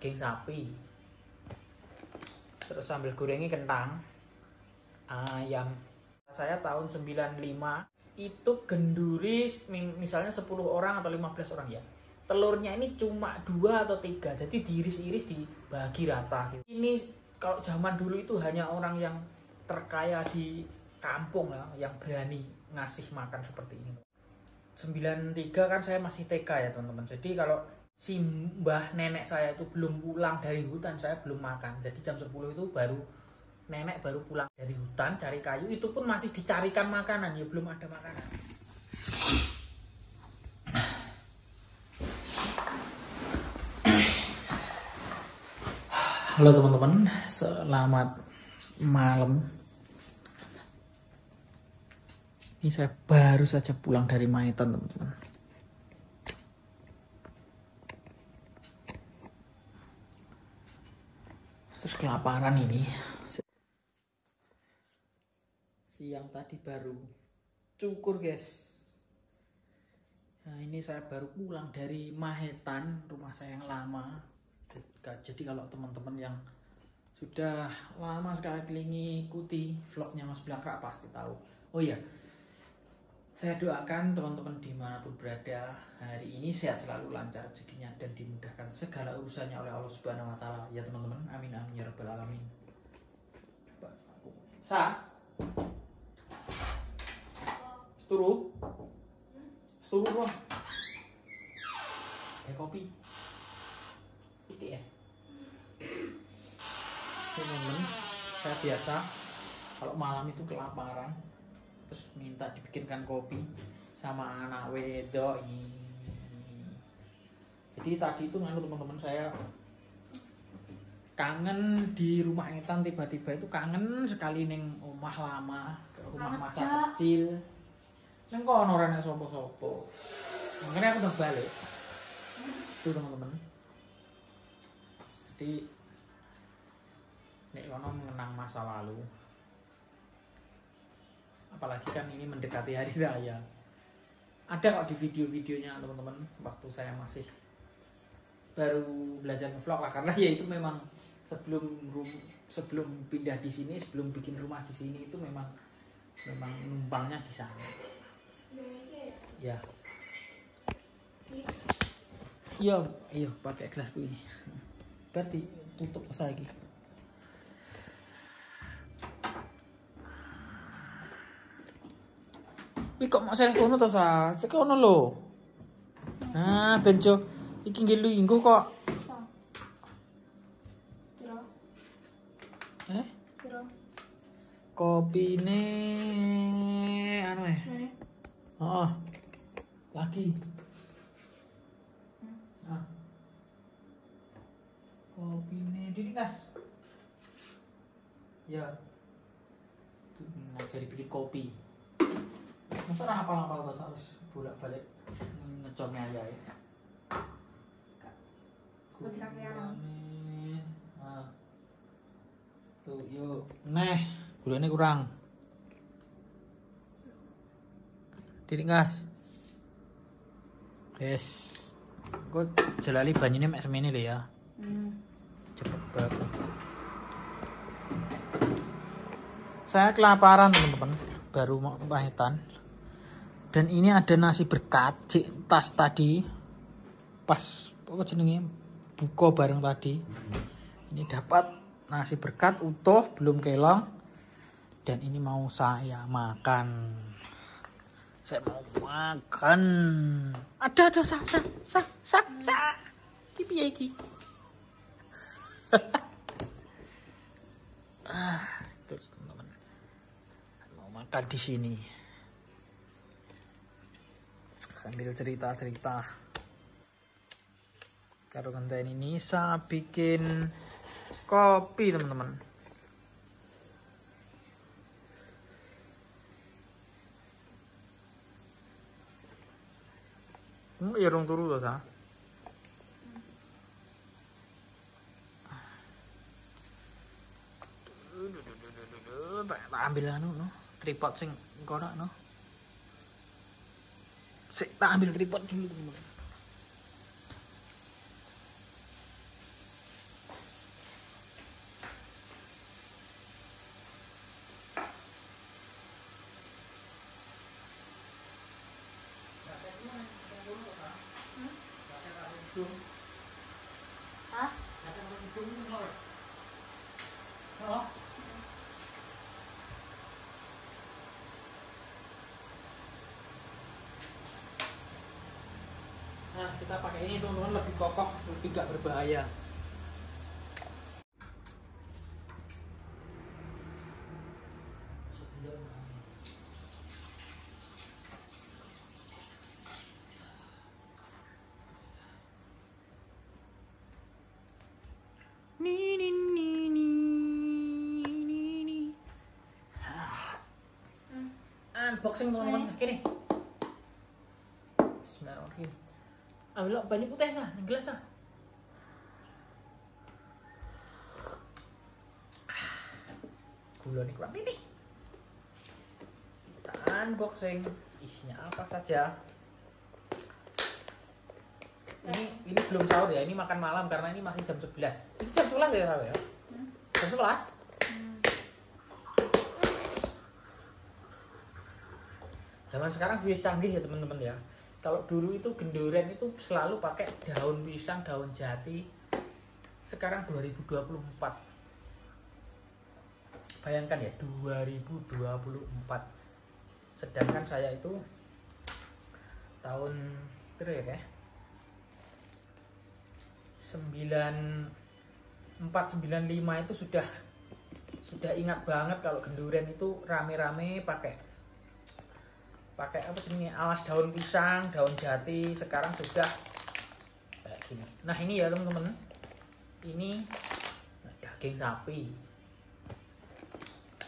daging sapi. Terus sambil gorengi kentang ayam. Saya tahun 95 itu genduri mi- misalnya 10 orang atau 15 orang ya. Telurnya ini cuma dua atau tiga jadi diiris-iris dibagi rata gitu. ini kalau zaman dulu itu hanya orang yang terkaya di kampung ya yang berani ngasih makan seperti ini. 93 kan saya masih TK ya teman-teman. Jadi kalau si mbah nenek saya itu belum pulang dari hutan saya belum makan jadi jam 10 itu baru nenek baru pulang dari hutan cari kayu itu pun masih dicarikan makanan ya belum ada makanan Halo teman-teman, selamat malam. Ini saya baru saja pulang dari Maitan teman-teman. Terus kelaparan ini. Siang tadi baru cukur guys. Nah ini saya baru pulang dari Mahetan, rumah saya yang lama. Jadi kalau teman-teman yang sudah lama sekali mengikuti vlognya Mas Blaka pasti tahu. Oh iya, saya doakan teman-teman di mana pun berada hari ini sehat selalu lancar rezekinya dan dimudahkan segala urusannya oleh Allah Subhanahu Wa Taala ya teman-teman. Amin amin ya rabbal alamin. Sa, seturu, seturu dong. Kayak kopi. Titik ya. Teman-teman, saya biasa kalau malam itu kelaparan terus minta dibikinkan kopi sama anak wedok ini. Jadi tadi itu nganu teman-teman saya kangen di rumah Etan tiba-tiba itu kangen sekali neng rumah lama ke rumah masa kecil. Neng kono ora sopo-sopo. Makanya aku udah balik. Itu teman-teman. Jadi nek kono mengenang masa lalu apalagi kan ini mendekati hari raya. Ada kok di video-videonya teman-teman waktu saya masih baru belajar vlog lah. Karena ya itu memang sebelum rum, sebelum pindah di sini sebelum bikin rumah di sini itu memang memang numpangnya di sana. Ya. Iya iya pakai gelasku ini. Berarti tutup lagi Iki kok mau seleh kono to sa? Sekono lho. Nah, benjo iki nggih linggo kok. Eh? Kopine anu eh. Oh. Lagi. Ah. Kopine dini kas. Ya. Ngajari bikin kopi. Masa orang apa-apa terus harus bolak-balik ngecomnya aja ya. Nah. Tuh, yuk. Neh, gulanya kurang. Titik gas. Yes. Gue jalali banyunya mek semene lho ya. Cepet banget. Saya kelaparan teman-teman, baru mau pahitan dan ini ada nasi berkat cik tas tadi. Pas apa jenenge? Buka bareng tadi. Ini dapat nasi berkat utuh belum kelong. Dan ini mau saya makan. Saya mau makan. Ada ada sa sa sa sa sa iki piye iki? Ah teman-teman. Mau makan di sini sambil cerita-cerita karo konten ini saya bikin kopi teman-teman Hmm, ya rong turu sa. Tak ambil anu no, tripod sing kono no. Sik tak ambil tripod dulu teman-teman. Hah? Hah? Kita pakai ini teman-teman lebih kokoh, lebih gak berbahaya. Unboxing teman-teman, gini. Bismillahirrahmanirrahim. Ambil lo banyak putih lah, yang gelas lah. Gula nih kurang ini. Kita unboxing, isinya apa saja. Ini ini belum sahur ya, ini makan malam karena ini masih jam 11. Ini jam 11 ya sahur ya? Jam 11? Zaman sekarang bisa canggih ya teman-teman ya kalau dulu itu genduren itu selalu pakai daun pisang, daun jati. Sekarang 2024. Bayangkan ya, 2024. Sedangkan saya itu tahun berapa ya, kayak 9495 itu sudah sudah ingat banget kalau genduren itu rame-rame pakai pakai apa sih alas daun pisang daun jati sekarang sudah kayak gini. Nah ini ya teman-teman. Ini daging sapi.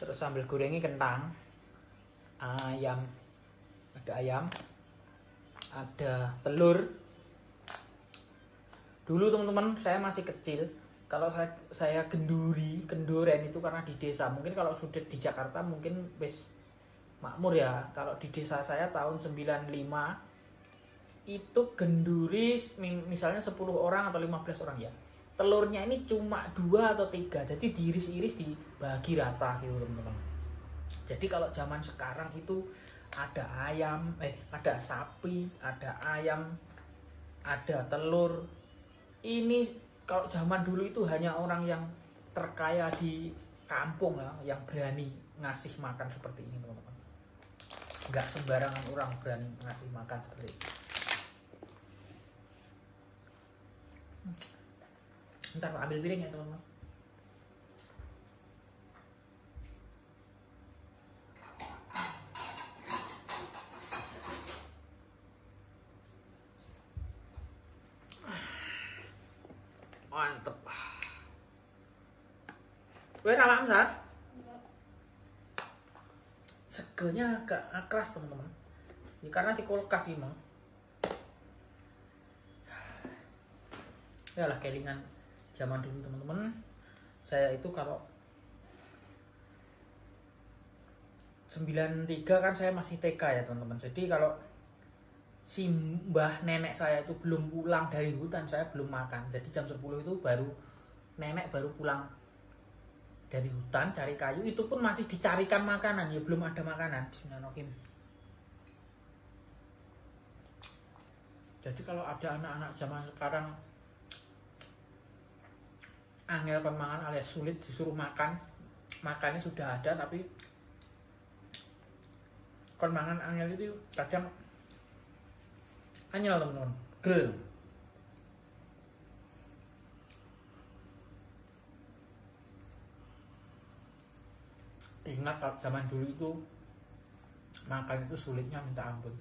Terus sambil gorengi kentang ayam ada ayam ada telur. Dulu teman-teman saya masih kecil. Kalau saya saya genduri kenduren itu karena di desa. Mungkin kalau sudah di Jakarta mungkin wis makmur ya. Kalau di desa saya tahun 95 itu genduri misalnya 10 orang atau 15 orang ya. Telurnya ini cuma dua atau tiga jadi diiris-iris dibagi rata gitu teman-teman. Jadi kalau zaman sekarang itu ada ayam eh ada sapi ada ayam ada telur. Ini kalau zaman dulu itu hanya orang yang terkaya di kampung ya yang berani ngasih makan seperti ini teman-teman nggak sembarangan orang berani ngasih makan seperti itu. Ntar ambil piring ya teman-teman segenya agak keras teman-teman. Ya, karena di kulkas sih mang. Ya lah kelingan zaman dulu teman-teman. Saya itu kalau 93 kan saya masih TK ya teman-teman. Jadi kalau si mbah nenek saya itu belum pulang dari hutan saya belum makan. Jadi jam 10 itu baru nenek baru pulang dari hutan cari kayu itu pun masih dicarikan makanan. Ya belum ada makanan. Bismillahirrahmanirrahim. Jadi kalau ada anak-anak zaman sekarang angel pemangan alias sulit disuruh makan. Makannya sudah ada tapi kon mangan angel itu kadang hanya teman-teman ingat zaman dulu itu makan itu sulitnya minta ampun.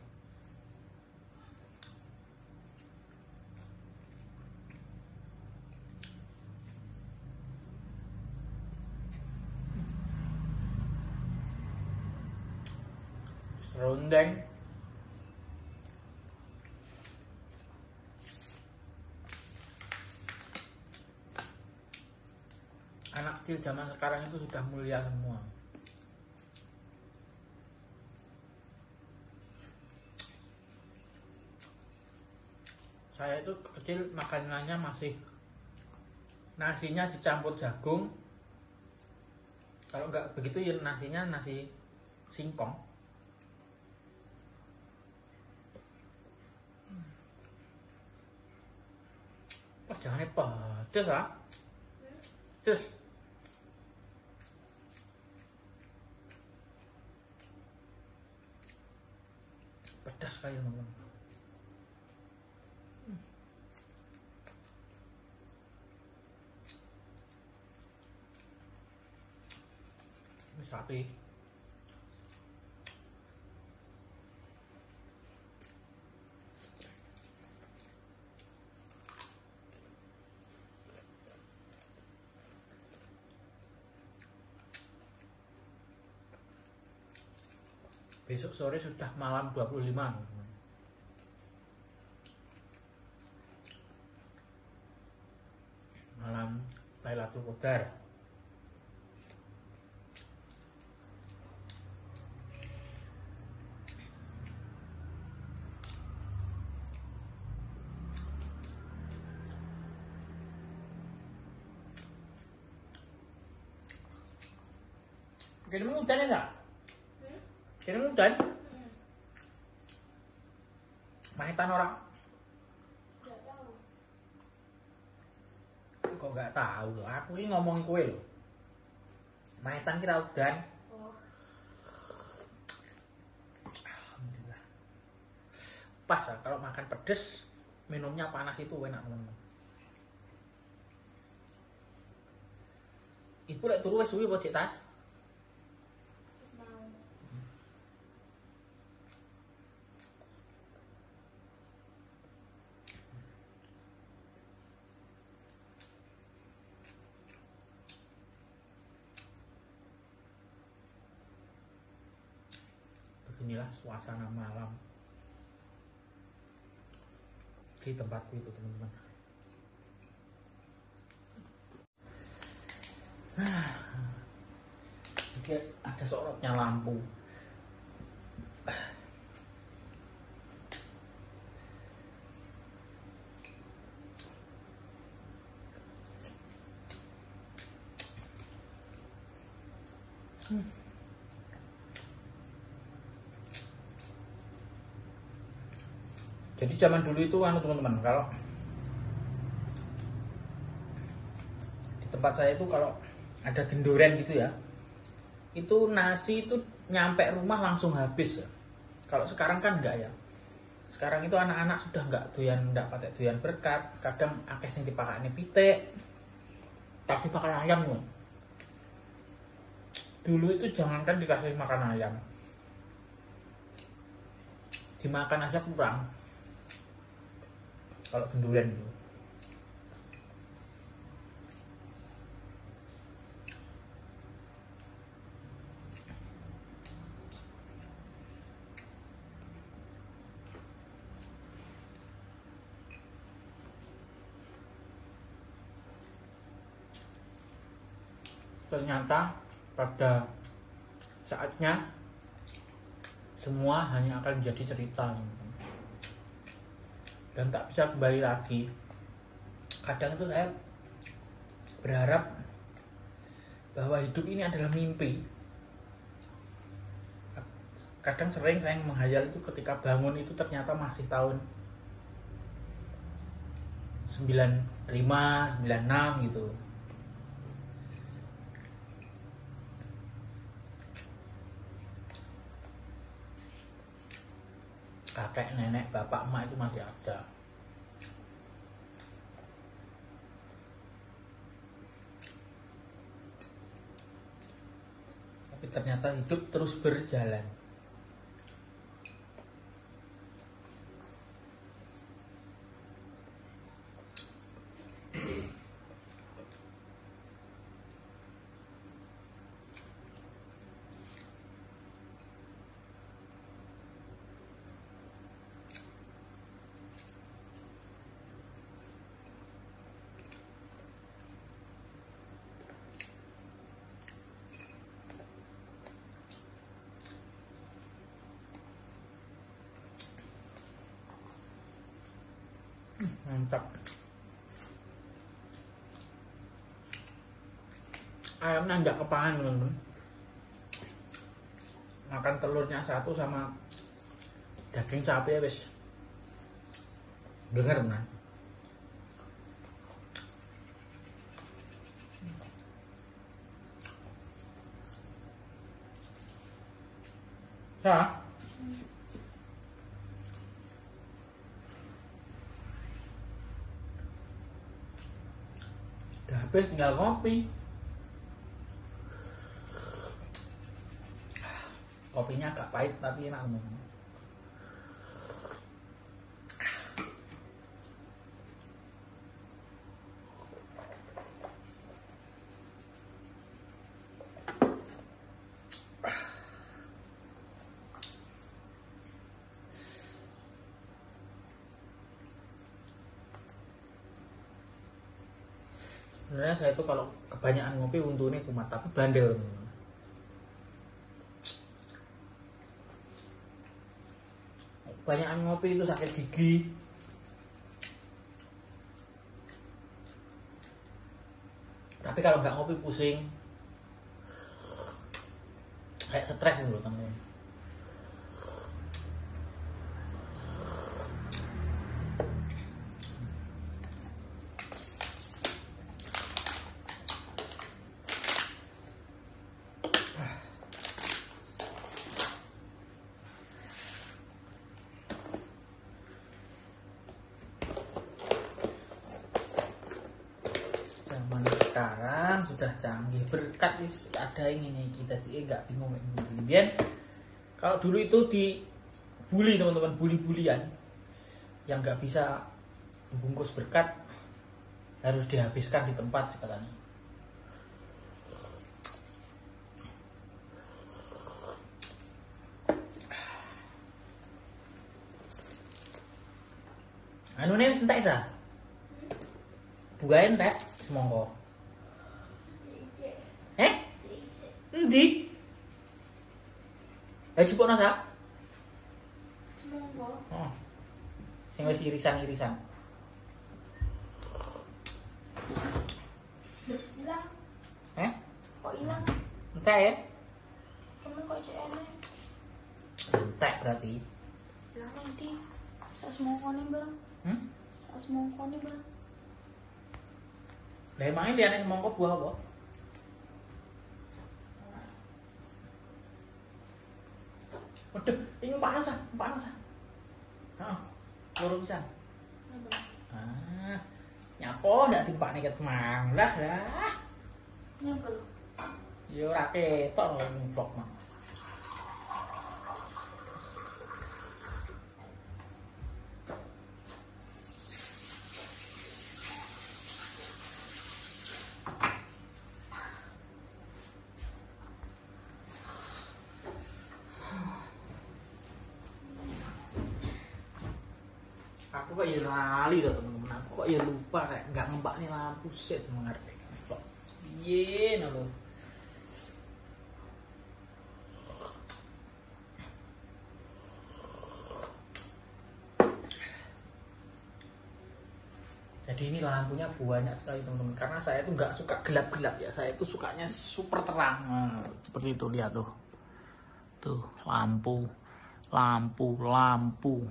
Serundeng. Anak kecil zaman sekarang itu sudah mulia semua itu kecil makanannya masih nasinya dicampur jagung kalau nggak begitu ya nasinya nasi singkong Wah jangan pedes ah Cus. Pedas teman-teman. Sapi. Besok sore sudah malam 25 teman-teman. Malam Lailatul Qadar. Kira hujan ya enggak? Kira hujan? Mahitan orang? Kok nggak tahu loh? Aku ini ngomongin kue loh. Mahitan kira hujan? Alhamdulillah. Pas lah kalau makan pedes, minumnya panas itu enak teman-teman. Ibu lek turu wis suwi apa tas? Suasana malam di tempatku itu teman-teman. Oke, ada sorotnya lampu jadi zaman dulu itu anu teman-teman kalau di tempat saya itu kalau ada gendoren gitu ya itu nasi itu nyampe rumah langsung habis ya. Kalau sekarang kan enggak ya. Sekarang itu anak-anak sudah enggak doyan enggak pakai doyan berkat. Kadang akeh yang dipakai ini pitek tapi pakai ayam loh dulu itu jangankan dikasih makan ayam. Dimakan aja kurang kalau genduren itu ternyata pada saatnya semua hanya akan menjadi cerita dan tak bisa kembali lagi. Kadang itu saya berharap bahwa hidup ini adalah mimpi. Kadang sering saya menghayal itu ketika bangun itu ternyata masih tahun 95, 96 gitu kakek nenek bapak emak itu masih ada. Tapi ternyata hidup terus berjalan mantap. Ayamnya nggak kepahan teman-teman. Makan telurnya satu sama daging sapi ya bes dengar mana Yeah. Habis tinggal kopi. Kopinya agak pahit tapi enak sebenarnya saya itu kalau kebanyakan ngopi untungnya kumat tapi bandel. Kebanyakan ngopi itu sakit gigi. Tapi kalau nggak ngopi pusing kayak stres gitu temen zaman sekarang sudah canggih berkat is ada yang ini kita sih nggak bingung kemudian kalau dulu itu dibully teman-teman bully-bulian yang nggak bisa bungkus berkat harus dihabiskan di tempat sekarang. Anu nih entek sa? Buka entek semongko. Eh? Endi Eh cipokno sa Semongko. oh sing wis irisan-irisan Hilang. eh Kok hilang? entek ya Temen kok cek enak. entek berarti Hilang nanti. Sak semongko nih bang. hmm? Sak semongko nih bang. Lah emangnya liane semongko buah apa? Waduh, ini panas ah, panas ah. Heeh. Loro pisan. Ah, nyapo ndak timpane ket mang lah lah. Nyebel. Yo ora ketok lho ning vlog mah. Aku kok ya lali loh temen-temen aku kok ya lupa kayak nggak ngembak nih lampu set mengerti. Iya, loh. Jadi ini lampunya banyak sekali teman-teman karena saya tuh nggak suka gelap-gelap ya. Saya itu sukanya super terang. Nah, seperti itu lihat tuh. Tuh lampu, lampu, lampu.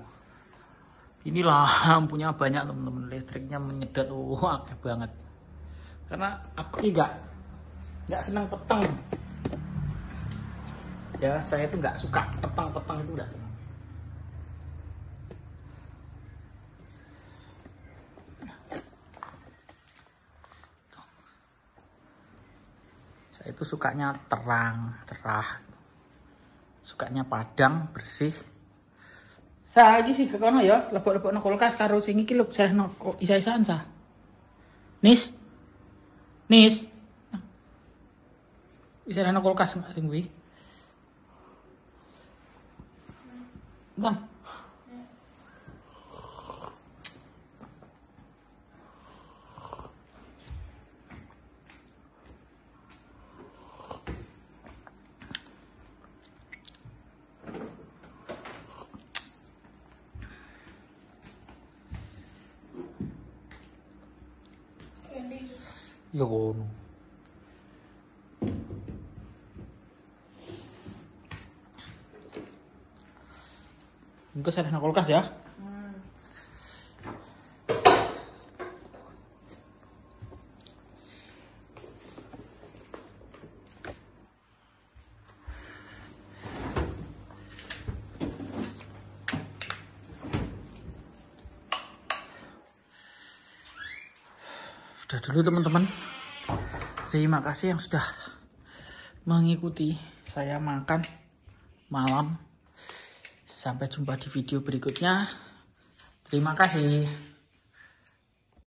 Ini lampunya banyak teman-teman. Listriknya menyedot wah akeh banget. Karena aku nggak nggak senang petang. Ya saya tuh nggak suka petang-petang itu udah saya itu sukanya terang cerah sukanya padang bersih lagi sih ke kono ya lebok-lebok no kulkas karo sing iki lho saya no isa-isaan sa. Nis? Nis? Bisa no kulkas nggak sing kuwi. Bang. Engko saya nak kulkas ya. Udah dulu teman-teman. Terima kasih yang sudah mengikuti saya makan malam Sampai jumpa di video berikutnya. Terima kasih.